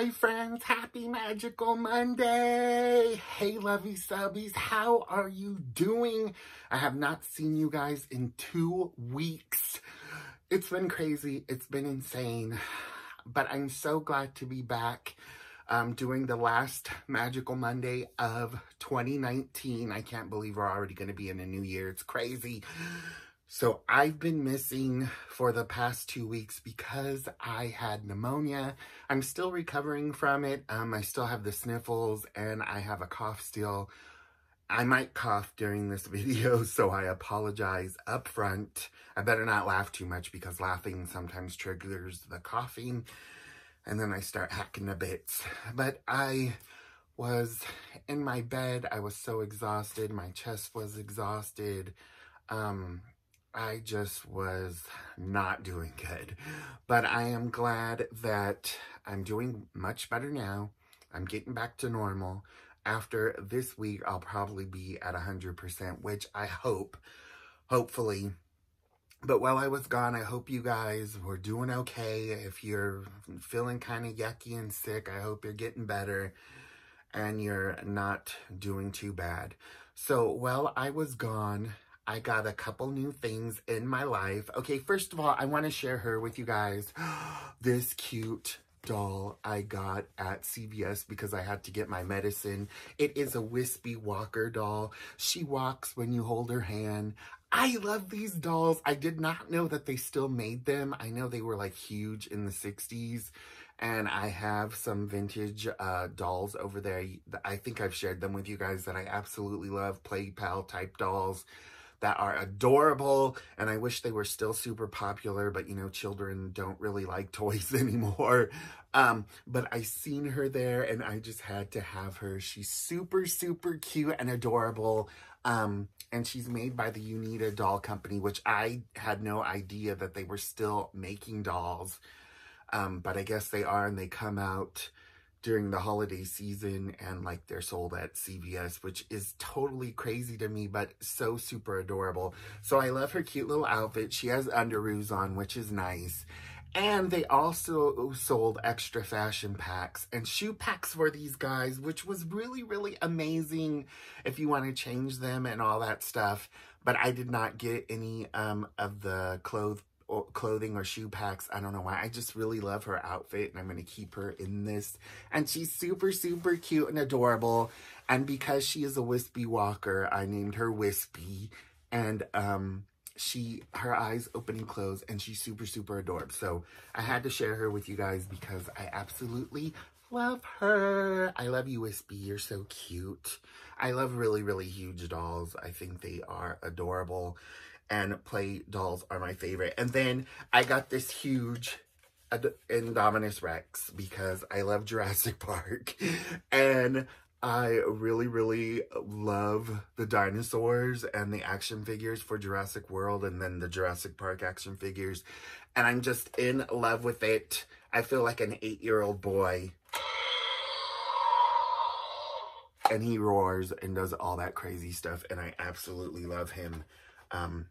Hi friends, happy magical Monday. Hey lovey subbies, how are you doing? I have not seen you guys in two weeks. It's been crazy, it's been insane, but I'm so glad to be back um, doing the last magical Monday of 2019. I can't believe we're already going to be in a new year. It's crazy. So I've been missing for the past two weeks because I had pneumonia. I'm still recovering from it. Um, I still have the sniffles and I have a cough still. I might cough during this video, so I apologize up front. I better not laugh too much because laughing sometimes triggers the coughing and then I start hacking the bits. But I was in my bed. I was so exhausted. My chest was exhausted. Um, I just was not doing good. But I am glad that I'm doing much better now. I'm getting back to normal. After this week, I'll probably be at 100%, which I hope, hopefully. But while I was gone, I hope you guys were doing okay. If you're feeling kind of yucky and sick, I hope you're getting better and you're not doing too bad. So while I was gone, I got a couple new things in my life. Okay, first of all, I want to share her with you guys. this cute doll I got at CVS because I had to get my medicine. It is a Wispy Walker doll. She walks when you hold her hand. I love these dolls. I did not know that they still made them. I know they were like huge in the 60s and I have some vintage uh, dolls over there. I think I've shared them with you guys that I absolutely love, Play Pal type dolls that are adorable and I wish they were still super popular, but you know, children don't really like toys anymore. Um, but I seen her there and I just had to have her. She's super, super cute and adorable. Um, and she's made by the Uneeda Doll Company, which I had no idea that they were still making dolls. Um, but I guess they are and they come out during the holiday season and like they're sold at CVS, which is totally crazy to me, but so super adorable. So I love her cute little outfit. She has underoos on, which is nice. And they also sold extra fashion packs and shoe packs for these guys, which was really, really amazing if you want to change them and all that stuff. But I did not get any um, of the clothes clothing or shoe packs. I don't know why. I just really love her outfit and I'm going to keep her in this. And she's super, super cute and adorable. And because she is a wispy walker, I named her Wispy. And um, she, her eyes open and close and she's super, super adorable. So I had to share her with you guys because I absolutely love her. I love you, Wispy. You're so cute. I love really, really huge dolls. I think they are adorable and play dolls are my favorite. And then I got this huge Indominus Rex because I love Jurassic Park. and I really, really love the dinosaurs and the action figures for Jurassic World and then the Jurassic Park action figures. And I'm just in love with it. I feel like an eight-year-old boy. And he roars and does all that crazy stuff. And I absolutely love him. Um,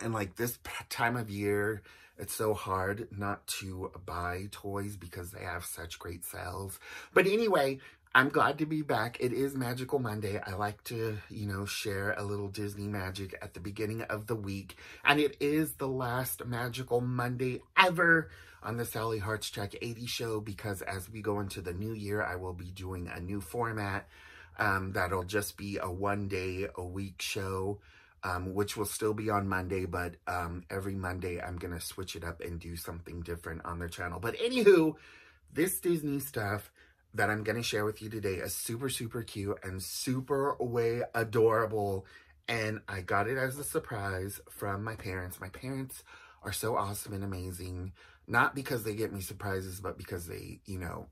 and like this time of year, it's so hard not to buy toys because they have such great sales. But anyway, I'm glad to be back. It is Magical Monday. I like to, you know, share a little Disney magic at the beginning of the week. And it is the last Magical Monday ever on the Sally Hearts Jack 80 show because as we go into the new year, I will be doing a new format um, that'll just be a one day a week show um, which will still be on Monday, but um, every Monday I'm going to switch it up and do something different on their channel. But anywho, this Disney stuff that I'm going to share with you today is super, super cute and super way adorable. And I got it as a surprise from my parents. My parents are so awesome and amazing. Not because they get me surprises, but because they, you know,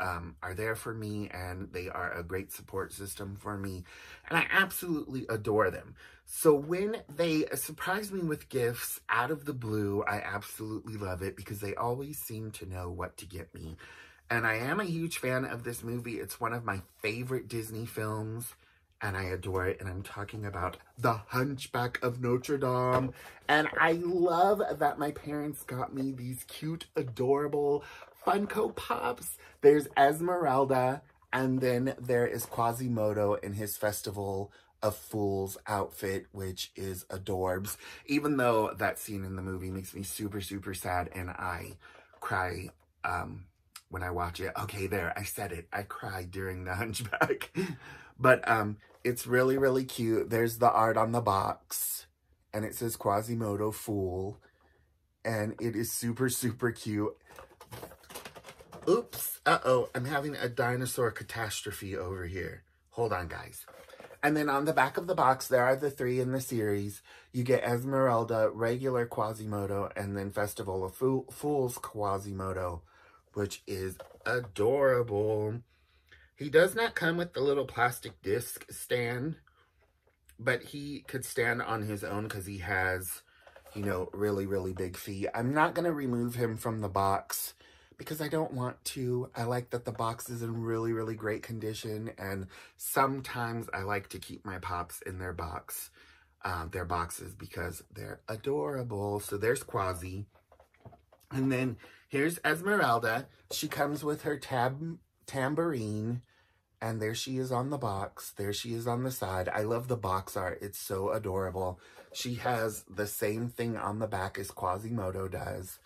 um, are there for me and they are a great support system for me. And I absolutely adore them. So when they surprise me with gifts out of the blue, I absolutely love it because they always seem to know what to get me. And I am a huge fan of this movie. It's one of my favorite Disney films and I adore it. And I'm talking about The Hunchback of Notre Dame. And I love that my parents got me these cute, adorable Funko Pops. There's Esmeralda, and then there is Quasimodo in his Festival of Fools outfit, which is adorbs. Even though that scene in the movie makes me super, super sad, and I cry um, when I watch it. Okay, there, I said it. I cried during The Hunchback. but um, it's really, really cute. There's the art on the box, and it says Quasimodo Fool, and it is super, super cute. Oops, uh-oh, I'm having a dinosaur catastrophe over here. Hold on, guys. And then on the back of the box, there are the three in the series. You get Esmeralda, regular Quasimodo, and then Festival of Fools Quasimodo, which is adorable. He does not come with the little plastic disc stand, but he could stand on his own because he has, you know, really, really big feet. I'm not going to remove him from the box because I don't want to. I like that the box is in really, really great condition. And sometimes I like to keep my pops in their box, uh, their boxes because they're adorable. So there's Quasi. And then here's Esmeralda. She comes with her tab tambourine. And there she is on the box. There she is on the side. I love the box art. It's so adorable. She has the same thing on the back as Quasimodo does.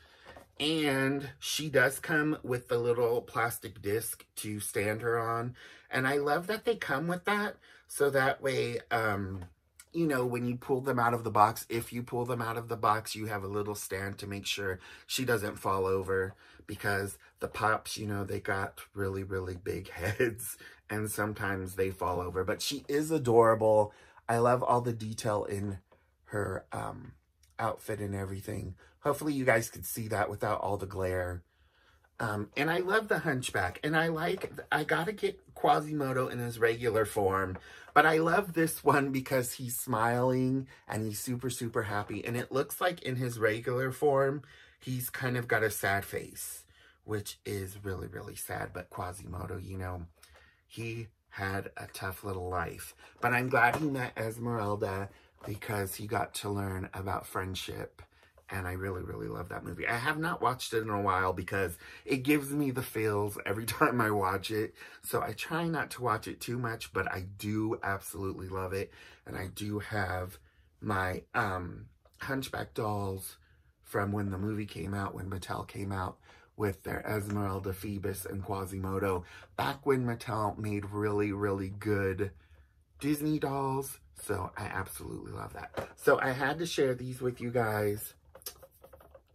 And she does come with the little plastic disc to stand her on. And I love that they come with that. So that way, um, you know, when you pull them out of the box, if you pull them out of the box, you have a little stand to make sure she doesn't fall over. Because the pops, you know, they got really, really big heads. And sometimes they fall over. But she is adorable. I love all the detail in her um, outfit and everything. Hopefully you guys could see that without all the glare. Um, and I love the Hunchback. And I like, I gotta get Quasimodo in his regular form. But I love this one because he's smiling and he's super, super happy. And it looks like in his regular form, he's kind of got a sad face. Which is really, really sad. But Quasimodo, you know, he had a tough little life. But I'm glad he met Esmeralda because he got to learn about friendship and I really, really love that movie. I have not watched it in a while because it gives me the feels every time I watch it. So I try not to watch it too much, but I do absolutely love it. And I do have my um, Hunchback dolls from when the movie came out, when Mattel came out with their Esmeralda, Phoebus, and Quasimodo. Back when Mattel made really, really good Disney dolls. So I absolutely love that. So I had to share these with you guys.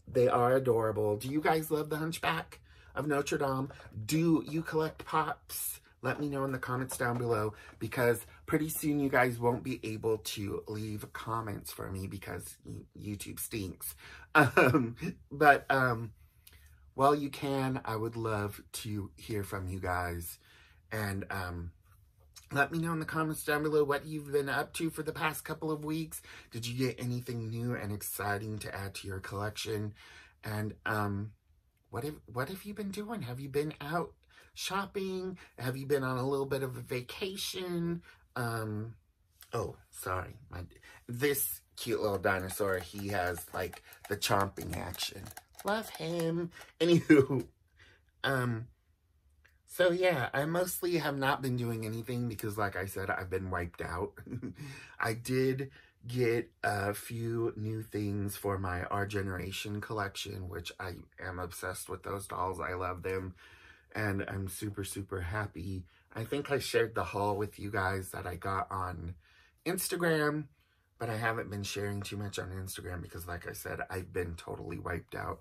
They are adorable. Do you guys love the Hunchback of Notre Dame? Do you collect pops? Let me know in the comments down below because pretty soon you guys won't be able to leave comments for me because YouTube stinks. Um, but um, while you can, I would love to hear from you guys. And um, let me know in the comments down below what you've been up to for the past couple of weeks. Did you get anything new and exciting to add to your collection? And um, what have what have you been doing? Have you been out shopping? Have you been on a little bit of a vacation? Um, oh, sorry. My, this cute little dinosaur, he has like the chomping action. Love him. Anywho, um, so yeah, I mostly have not been doing anything because like I said, I've been wiped out. I did get a few new things for my Our Generation collection, which I am obsessed with those dolls. I love them and I'm super, super happy. I think I shared the haul with you guys that I got on Instagram, but I haven't been sharing too much on Instagram because like I said, I've been totally wiped out.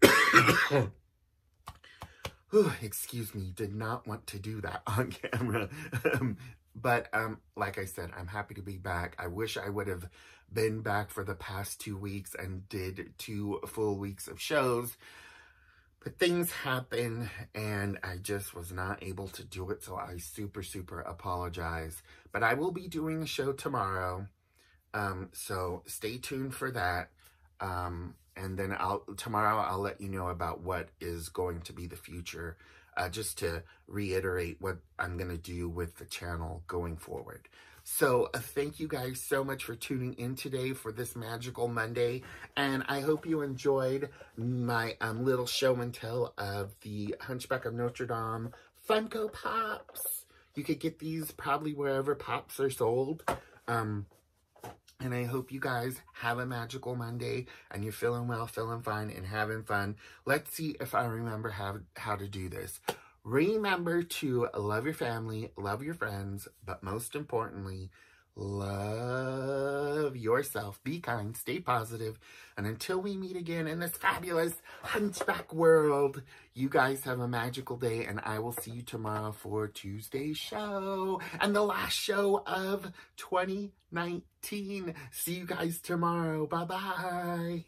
excuse me, did not want to do that on camera. Um, but um, like I said, I'm happy to be back. I wish I would have been back for the past two weeks and did two full weeks of shows. But things happen and I just was not able to do it. So I super, super apologize. But I will be doing a show tomorrow. Um, so stay tuned for that. Um, and then I'll tomorrow I'll let you know about what is going to be the future. Uh, just to reiterate what I'm going to do with the channel going forward. So uh, thank you guys so much for tuning in today for this magical Monday. And I hope you enjoyed my um, little show and tell of the Hunchback of Notre Dame Funko Pops. You could get these probably wherever pops are sold. Um, and I hope you guys have a magical Monday and you're feeling well, feeling fine, and having fun. Let's see if I remember how, how to do this. Remember to love your family, love your friends, but most importantly, love yourself. Be kind, stay positive, and until we meet again in this fabulous hunchback world, you guys have a magical day, and I will see you tomorrow for Tuesday's show and the last show of 2019. See you guys tomorrow. Bye-bye.